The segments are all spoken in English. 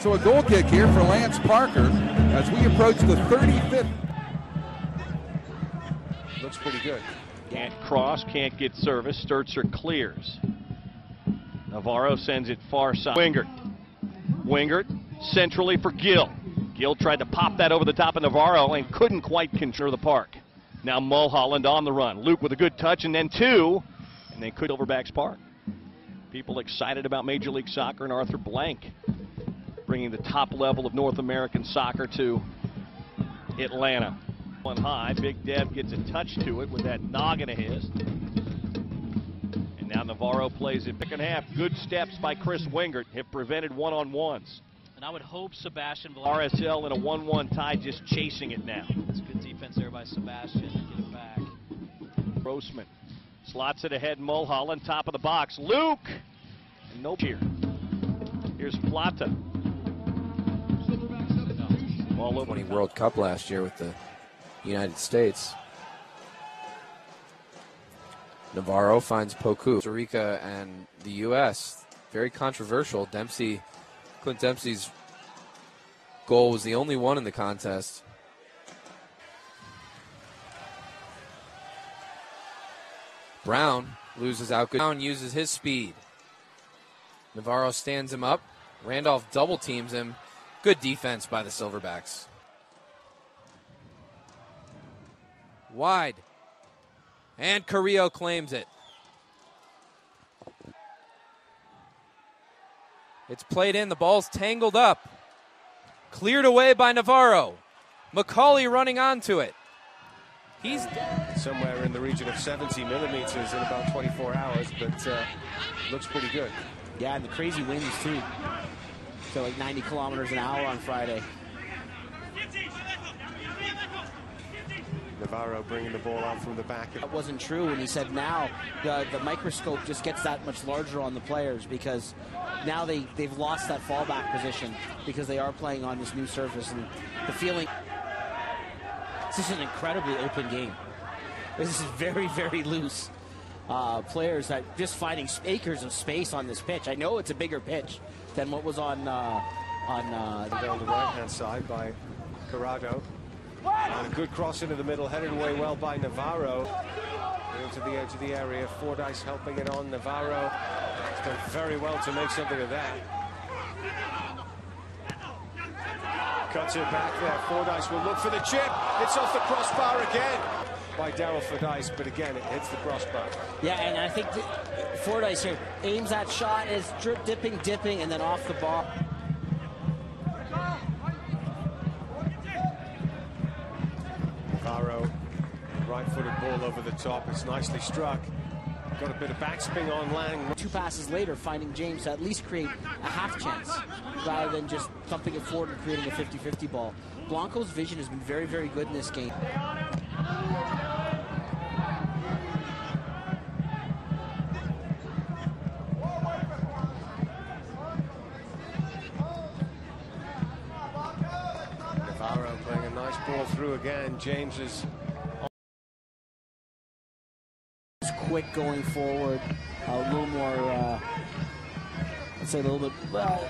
So a goal kick here for Lance Parker as we approach the 35th. Looks pretty good. Can't cross, can't get service. Sturzer clears. Navarro sends it far side. Wingert. Wingert centrally for Gill. Gill tried to pop that over the top of Navarro and couldn't quite control the park. Now Mulholland on the run. Luke with a good touch and then two, and they could Silverbacks Park. People excited about Major League Soccer and Arthur Blank bringing the top level of North American soccer to Atlanta. One high, Big Dev gets a touch to it with that noggin of his. And now Navarro plays it back and half. Good steps by Chris Wingert have prevented one-on-ones. And I would hope Sebastian RSL in a 1-1 tie just chasing it now. It's good defense there by Sebastian get it back. Grossman slots it ahead. Mulholland, top of the box. Luke! And no here. Here's Plata. All over 20 World Cup last year with the United States. Navarro finds Poku. Costa Rica and the U.S. Very controversial. Dempsey, Clint Dempsey's goal was the only one in the contest. Brown loses out. Brown uses his speed. Navarro stands him up. Randolph double teams him. Good defense by the Silverbacks. Wide. And Carrillo claims it. It's played in. The ball's tangled up. Cleared away by Navarro. McCauley running onto it. He's somewhere in the region of 70 millimeters in about 24 hours, but uh, looks pretty good. Yeah, and the crazy winds too. So like 90 kilometers an hour on Friday. Navarro bringing the ball out from the back. That wasn't true when he said now the, the microscope just gets that much larger on the players because now they, they've lost that fallback position because they are playing on this new surface and the feeling. This is an incredibly open game. This is very, very loose. Uh, players that just finding acres of space on this pitch. I know it's a bigger pitch than what was on uh, on uh, the right hand side by Corrado. And a good cross into the middle, headed away well by Navarro. Into the edge of the area. Fordyce helping it on. Navarro has done very well to make something of that. Cuts it back there. Fordyce will look for the chip. It's off the crossbar again by Daryl Fordyce, but again, it hits the crossbar. Yeah, and I think Fordyce here aims that shot, is drip dipping, dipping, and then off the bar. Navarro, right-footed ball over the top. It's nicely struck. Got a bit of backspin on Laing. Two passes later, finding James to at least create a half chance rather than just thumping it forward and creating a 50-50 ball. Blanco's vision has been very, very good in this game. Through again. James is quick going forward, a little more, uh, I'd say a little bit, well,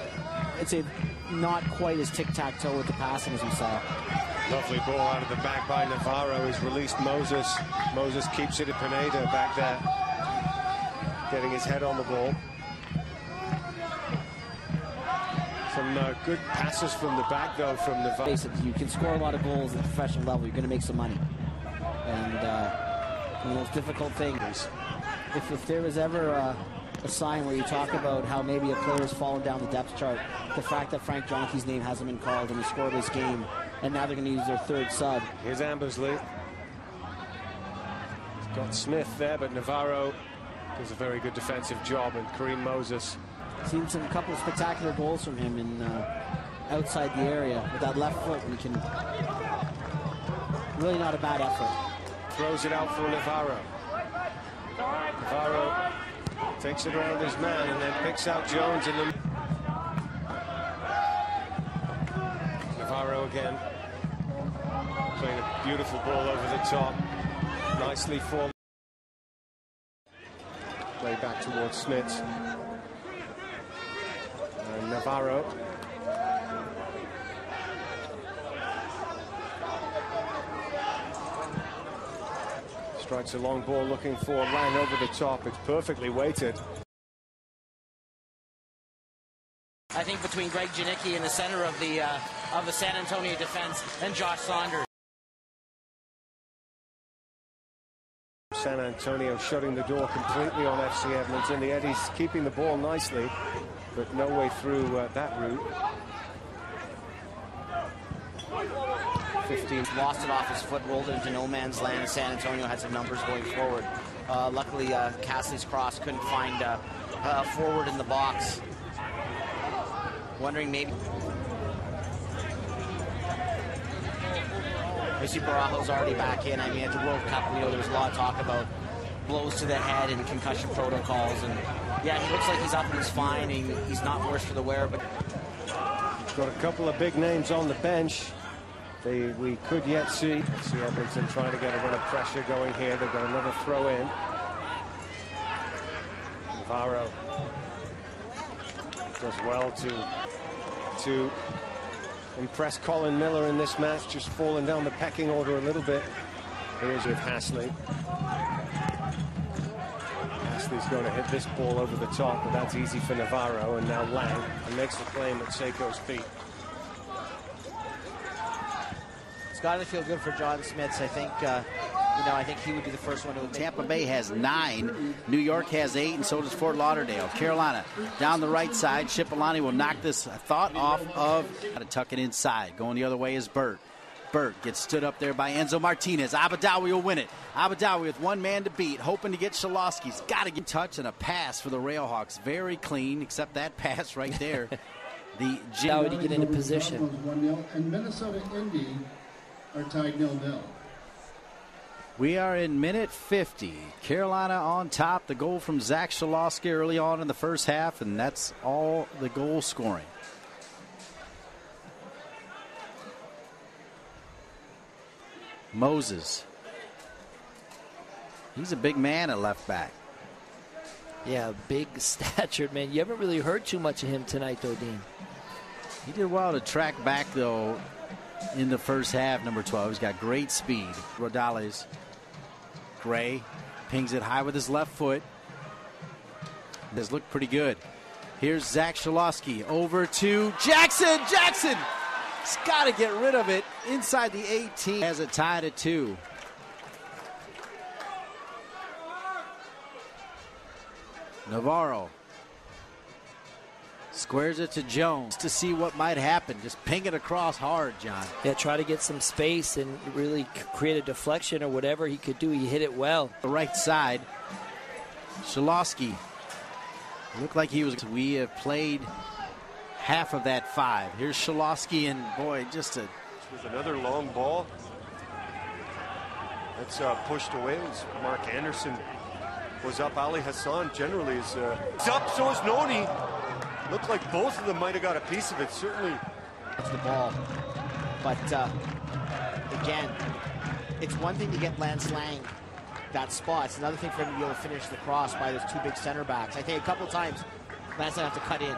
I'd say not quite as tic-tac-toe with the passing as we saw. Lovely ball out of the back by Navarro. He's released Moses. Moses keeps it at Pineda back there, getting his head on the ball. Some uh, good passes from the back, though, from the Navarro. You can score a lot of goals at the professional level. You're going to make some money. And uh, the most difficult thing is if, if there was ever a, a, sign where you talk about how maybe a player has fallen down the depth chart, the fact that Frank Jonke's name hasn't been called in the scoreless game, and now they're going to use their third sub. Here's Ambersley. He's got Smith there, but Navarro does a very good defensive job, and Kareem Moses Seen some couple of spectacular goals from him in uh, outside the area with that left foot. And can really not a bad effort. Throws it out for Navarro. Navarro takes it around his man and then picks out Jones and then Navarro again playing a beautiful ball over the top. Nicely formed. Play back towards Smith and Navarro. Strikes a long ball looking for a line over the top. It's perfectly weighted. I think between Greg Janicki in the center of the uh, of the San Antonio defense and Josh Saunders. San Antonio shutting the door completely on FC Edmonton. The Eddies keeping the ball nicely but no way through uh, that route. 15. Lost it off his foot, rolled it into no man's land. San Antonio had some numbers going forward. Uh, luckily, uh, Cassidy's cross couldn't find uh, uh, forward in the box. Wondering maybe. Missy Barajo's already back in. I mean, at the World Cup, you know there was a lot of talk about blows to the head and concussion protocols. And yeah, he looks like he's up and he's fine. And he's not worse for the wear, but Got a couple of big names on the bench. They we could yet see. See Edmonton trying to get a bit of pressure going here. They've got another throw in. Navarro does well to to impress Colin Miller in this match, just falling down the pecking order a little bit. Here's with Hasley. Hasley's going to hit this ball over the top, but that's easy for Navarro. And now Laing and makes the claim at Seiko's feet. it's got to feel good for John Smiths. I think, uh, you know, I think he would be the first one to. Tampa Bay has nine. New York has eight, and so does Fort Lauderdale. Carolina down the right side. Shipalane will knock this thought off of. Got to tuck it inside. Going the other way is Burt. Burt gets stood up there by Enzo Martinez. Albadawi will win it. Albadawi with one man to beat, hoping to get Schilawski's. Got to get touch and a pass for the Railhawks. Very clean, except that pass right there. the How would he get into position? 1-0, and Minnesota Indy are tied nil-nil. We are in minute 50. Carolina on top. The goal from Zach Shalowski early on in the first half, and that's all the goal scoring. Moses. He's a big man at left back. Yeah, big statured man. You haven't really heard too much of him tonight, though, Dean. He did well to track back, though, in the first half, number 12. He's got great speed. Raudales. Gray pings it high with his left foot. This looked pretty good. Here's Zach Schilawski over to Jackson. Jackson! He's got to get rid of it inside the 18. Has it tied at two. Navarro squares it to Jones to see what might happen. Just ping it across hard, John. Yeah, try to get some space and really create a deflection or whatever he could do. He hit it well. The right side. Schilawski looked like he was. We have played half of that five. Here's Schilawski, and boy, just a with another long ball. That's uh, pushed away as Mark Anderson was up. Ali Hassan generally is uh, up, so is Noni. Looked like both of them might have got a piece of it. Certainly. That's the ball. But uh, again, it's one thing to get Lance Laing that spot. It's another thing for him to be able to finish the cross by those two big center backs. I think a couple times Lance Laing have to cut in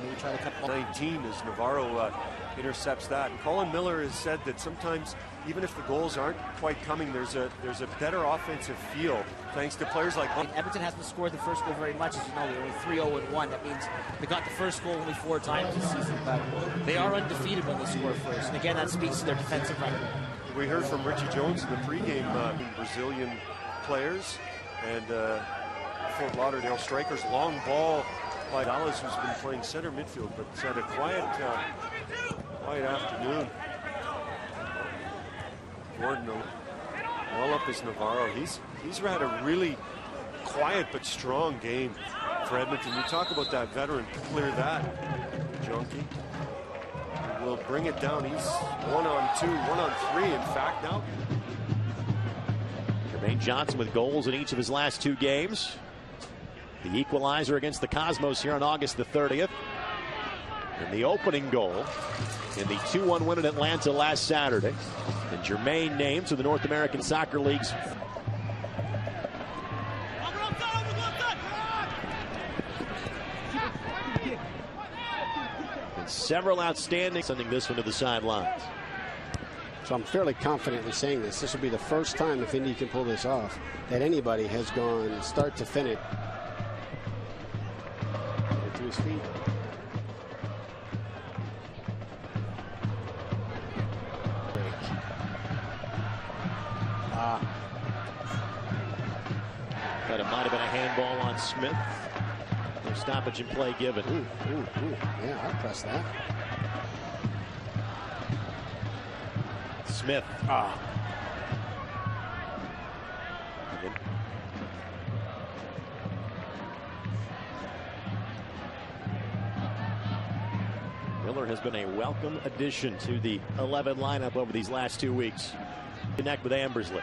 and maybe try to cut. 19 as Navarro uh, intercepts that. And Colin Miller has said that sometimes, even if the goals aren't quite coming, there's a there's a better offensive feel thanks to players like. Mean, Edmonton hasn't scored the first goal very much, as you know. They're only 3 0 and 1. That means they got the first goal only four times this season, but they are undefeated when they score first. And again, that speaks to their defensive record. We heard from Ritchie Jones in the pregame uh, Brazilian players and uh, Fort Lauderdale strikers. Long ball by Dallas, who's been playing center midfield, but had a quiet, uh, quiet afternoon. Gordon, uh, well up is Navarro. He's he's had a really quiet but strong game for Edmonton. You talk about that veteran, clear that, Junkie will bring it down. He's one on two, one on three, in fact, now. Jermaine Johnson with goals in each of his last two games. The equalizer against the Cosmos here on August the 30th. And the opening goal in the 2 1 win in Atlanta last Saturday. And Jermaine named to the North American Soccer League's and several outstanding sending this one to the sidelines. So I'm fairly confident in saying this. This will be the first time, if Indy can pull this off, that anybody has gone start to finish. Get feet. Ah. But it might have been a handball on Smith. No stoppage in play given. Ooh, ooh, ooh. Yeah, I'd press that. Smith. Ah. Has been a welcome addition to the 11 lineup over these last two weeks. Connect with Ambersley.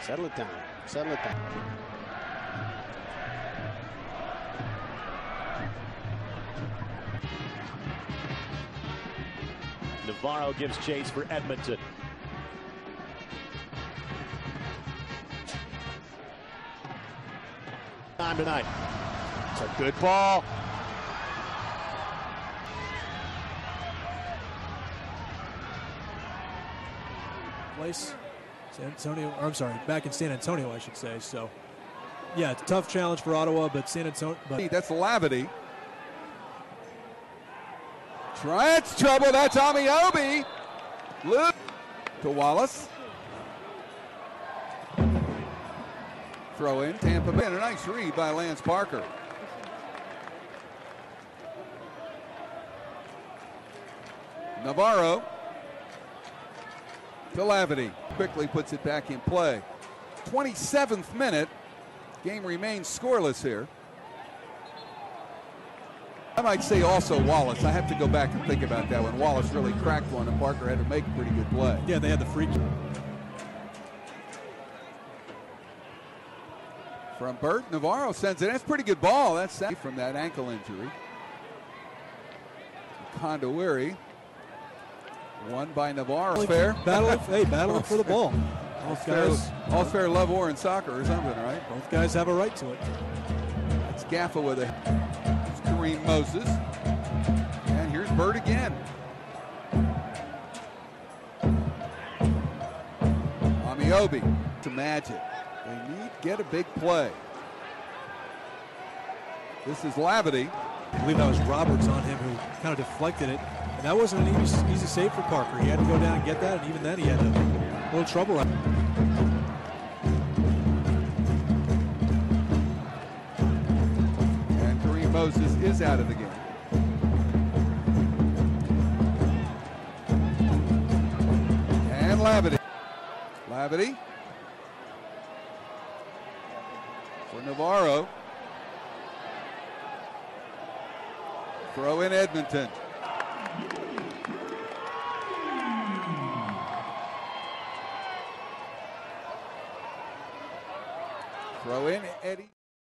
Settle it down. Settle it down. Navarro gives chase for Edmonton. Time tonight. A good ball. place. San Antonio, or I'm sorry, back in San Antonio, I should say. So, yeah, it's a tough challenge for Ottawa, but San Antonio. But That's Hlavaty. That's trouble. That's Ameobi. Luke to Wallace. Throw in Tampa Bay. And a nice read by Lance Parker. Navarro to Hlavaty. Quickly puts it back in play. 27th minute. Game remains scoreless here. I might say also Wallace. I have to go back and think about that when Wallace really cracked one and Parker had to make a pretty good play. yeah, they had the free. Kick. From Burt, Navarro sends it. That's a pretty good ball. That's that from that ankle injury. Condawiri. One by Navarro. Fair. Battling, hey, battling for the ball. All Both fair, guys, all fair love war in soccer or something, right? both guys have a right to it. It's Gaffa with a it's Kareem Moses. And here's Bird again. Ameobi to magic. They need to get a big play. This is Hlavaty. I believe that was Roberts on him who kind of deflected it. And that wasn't an easy, easy save for Parker. He had to go down and get that, and even then he had a little trouble. And Kareem Moses is out of the game. And Hlavaty. Hlavaty. For Navarro. Throw in Edmonton. Throw in Eddie.